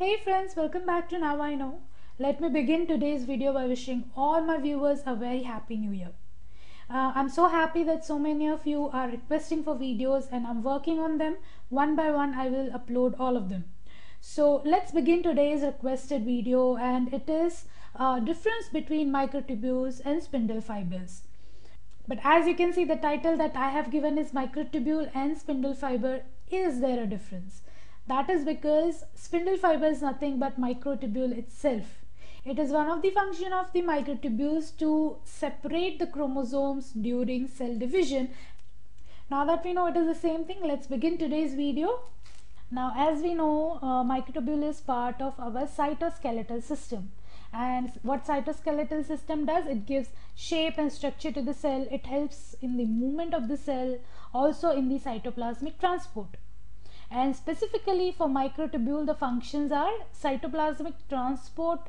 Hey friends, welcome back to Now I Know. Let me begin today's video by wishing all my viewers a very happy new year. Uh, I'm so happy that so many of you are requesting for videos and I'm working on them. One by one I will upload all of them. So let's begin today's requested video and it is uh, difference between microtubules and spindle fibers. But as you can see the title that I have given is microtubule and spindle fiber. Is there a difference? That is because spindle fiber is nothing but microtubule itself. It is one of the function of the microtubules to separate the chromosomes during cell division. Now that we know it is the same thing, let's begin today's video. Now as we know, uh, microtubule is part of our cytoskeletal system and what cytoskeletal system does it gives shape and structure to the cell it helps in the movement of the cell also in the cytoplasmic transport and specifically for microtubule the functions are cytoplasmic transport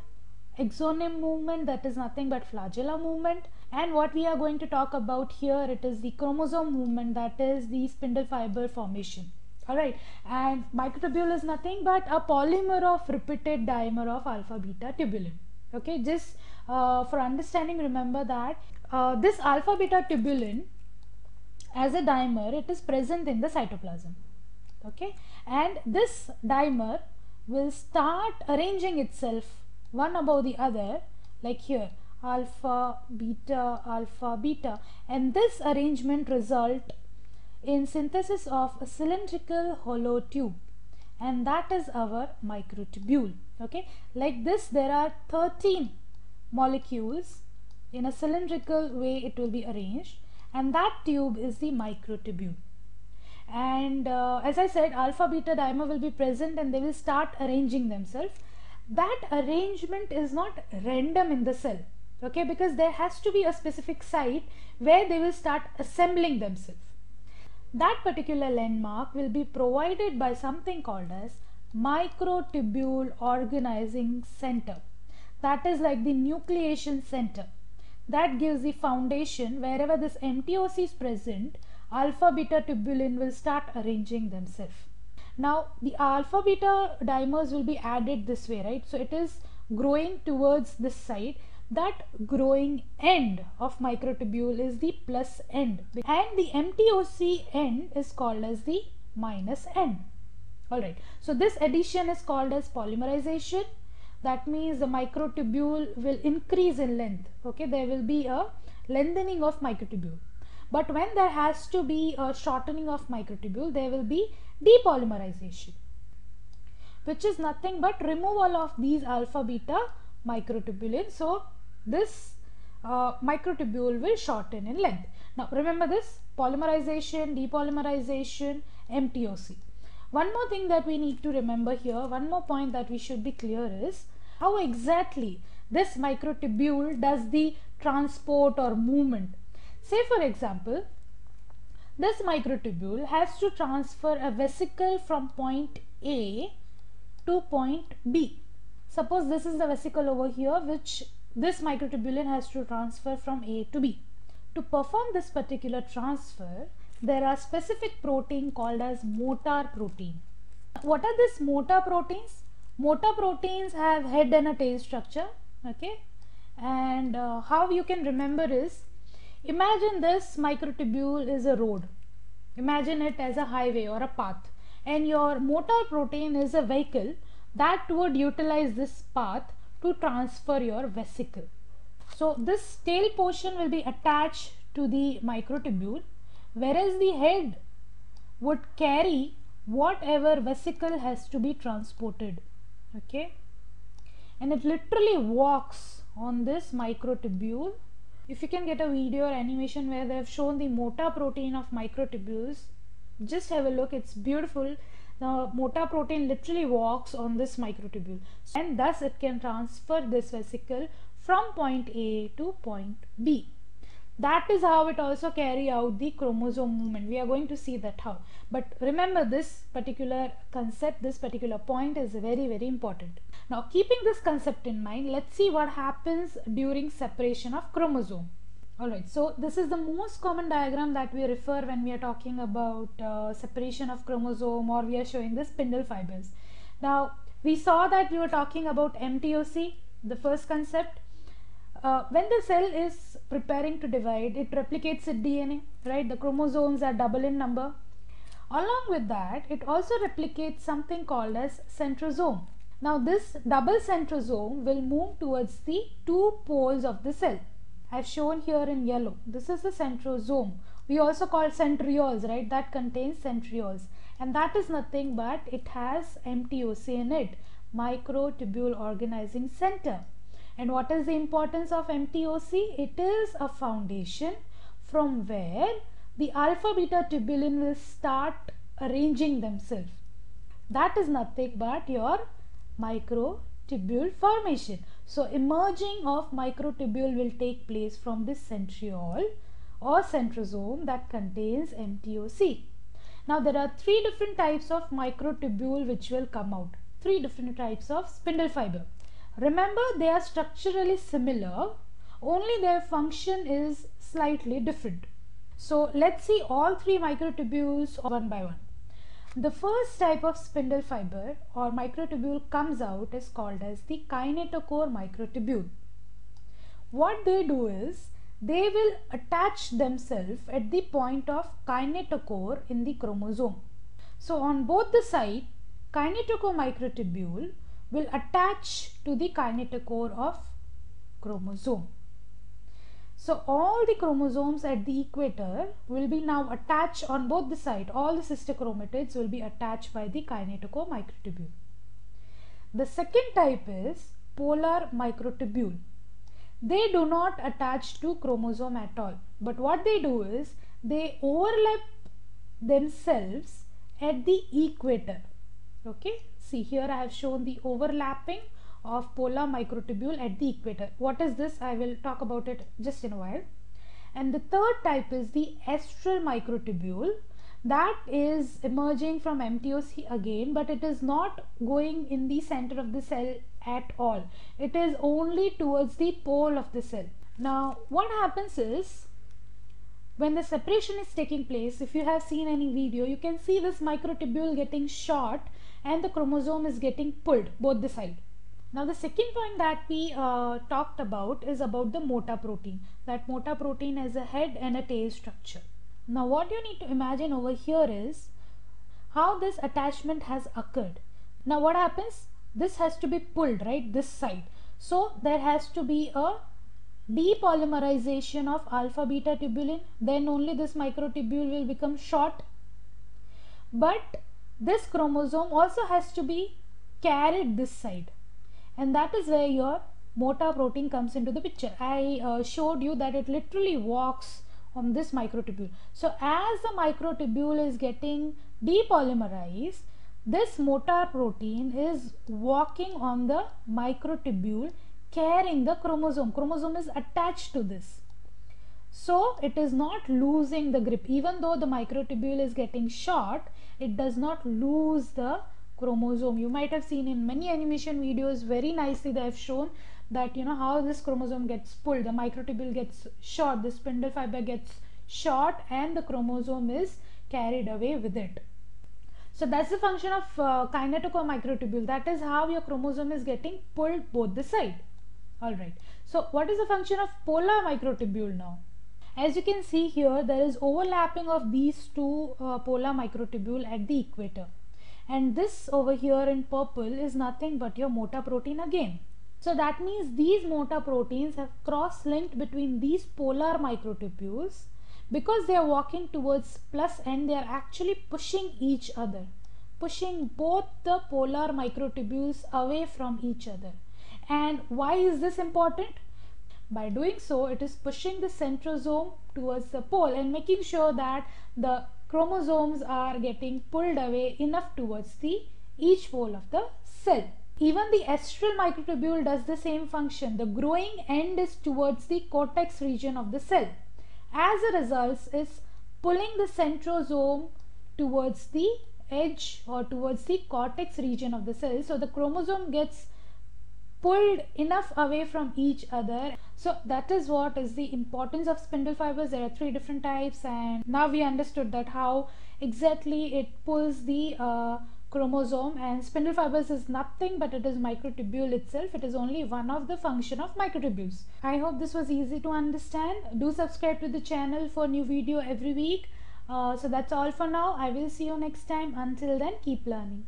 axoneme movement that is nothing but flagella movement. And what we are going to talk about here it is the chromosome movement that is the spindle fiber formation. All right and microtubule is nothing but a polymer of repeated dimer of alpha beta tubulin. Okay just uh, for understanding remember that uh, this alpha beta tubulin as a dimer it is present in the cytoplasm okay? And this dimer will start arranging itself one above the other like here alpha beta alpha beta. And this arrangement result in synthesis of a cylindrical hollow tube. And that is our microtubule. Okay? Like this there are 13 molecules in a cylindrical way it will be arranged. And that tube is the microtubule and uh, as I said alpha beta dimer will be present and they will start arranging themselves. That arrangement is not random in the cell okay? Because there has to be a specific site where they will start assembling themselves. That particular landmark will be provided by something called as microtubule organizing center. That is like the nucleation center. That gives the foundation. Wherever this MTOC is present alpha beta tubulin will start arranging themselves. Now the alpha beta dimers will be added this way right? So it is growing towards this side. That growing end of microtubule is the plus end. And the MTOC end is called as the minus end. Alright so this addition is called as polymerization. That means the microtubule will increase in length. Okay. There will be a lengthening of microtubule but when there has to be a shortening of microtubule there will be depolymerization which is nothing but removal of these alpha beta microtubulin so this uh, microtubule will shorten in length. Now remember this polymerization, depolymerization, MTOC. One more thing that we need to remember here, one more point that we should be clear is how exactly this microtubule does the transport or movement. Say for example, this microtubule has to transfer a vesicle from point A to point B. Suppose this is the vesicle over here which this microtubulin has to transfer from A to B. To perform this particular transfer, there are specific protein called as motor protein. What are these motor proteins? Motor proteins have head and a tail structure, okay? And uh, how you can remember is, imagine this microtubule is a road. Imagine it as a highway or a path. And your motor protein is a vehicle that would utilize this path to transfer your vesicle. So this tail portion will be attached to the microtubule whereas the head would carry whatever vesicle has to be transported okay and it literally walks on this microtubule if you can get a video or animation where they have shown the motor protein of microtubules just have a look it's beautiful the motor protein literally walks on this microtubule and thus it can transfer this vesicle from point A to point B. That is how it also carry out the chromosome movement. We are going to see that how. But remember this particular concept, this particular point is very, very important. Now keeping this concept in mind, let's see what happens during separation of chromosome. Alright, so this is the most common diagram that we refer when we are talking about uh, separation of chromosome or we are showing the spindle fibers. Now, we saw that we were talking about mtoc the first concept uh, when the cell is preparing to divide it replicates its dna right the chromosomes are double in number along with that it also replicates something called as centrosome now this double centrosome will move towards the two poles of the cell. I've shown here in yellow. This is the centrosome. We also call centrioles right? That contains centrioles. And that is nothing but it has MTOC in it microtubule organizing center. And what is the importance of MTOC it is a foundation from where the alpha beta tubulin will start arranging themselves. That is nothing but your microtubule formation so emerging of microtubule will take place from this centriole or centrosome that contains MTOC now there are three different types of microtubule which will come out. Three different types of spindle fiber. Remember they are structurally similar only their function is slightly different. So let's see all three microtubules one by one. The first type of spindle fiber or microtubule comes out is called as the kinetochore microtubule. What they do is they will attach themselves at the point of kinetochore in the chromosome. So on both the side, kinetochore microtubule will attach to the kinetochore of chromosome. So all the chromosomes at the equator will be now attached on both the side. All the sister chromatids will be attached by the kinetochore microtubule. The second type is polar microtubule they do not attach to chromosome at all but what they do is they overlap themselves at the equator okay see here i have shown the overlapping of polar microtubule at the equator. What is this? I will talk about it just in a while. And the third type is the astral microtubule. That is emerging from MTOC again but it is not going in the center of the cell at all. It is only towards the pole of the cell. Now what happens is when the separation is taking place if you have seen any video you can see this microtubule getting short and the chromosome is getting pulled both the side now the second point that we uh, talked about is about the motor protein that motor protein has a head and a tail structure now what you need to imagine over here is how this attachment has occurred. Now what happens? This has to be pulled, right? This side. So there has to be a depolymerization of alpha beta tubulin. Then only this microtubule will become short. But this chromosome also has to be carried this side. And that is where your motor protein comes into the picture. I uh, showed you that it literally walks on this microtubule. So as the microtubule is getting depolymerized, this motor protein is walking on the microtubule carrying the chromosome. Chromosome is attached to this. So it is not losing the grip. Even though the microtubule is getting short, it does not lose the chromosome. You might have seen in many animation videos very nicely they have shown that you know how this chromosome gets pulled. The microtubule gets short the spindle fiber gets short and the chromosome is carried away with it. So that's the function of uh, kinetochore microtubule. That is how your chromosome is getting pulled both the side. All right. So what is the function of polar microtubule now? As you can see here there is overlapping of these two uh, polar microtubule at the equator and this over here in purple is nothing but your motor protein again. So that means these motor proteins have cross-linked between these polar microtubules because they are walking towards plus end they are actually pushing each other pushing both the polar microtubules away from each other. And why is this important? By doing so it is pushing the centrosome towards the pole and making sure that the chromosomes are getting pulled away enough towards the each pole of the cell even the astral microtubule does the same function. The growing end is towards the cortex region of the cell. As a result, is pulling the centrosome towards the edge or towards the cortex region of the cell. So the chromosome gets pulled enough away from each other. So that is what is the importance of spindle fibers. There are three different types and now we understood that how exactly it pulls the uh, chromosome and spindle fibers is nothing but it is microtubule itself. It is only one of the function of microtubules. I hope this was easy to understand. Do subscribe to the channel for new video every week. Uh, so that's all for now. I will see you next time. Until then keep learning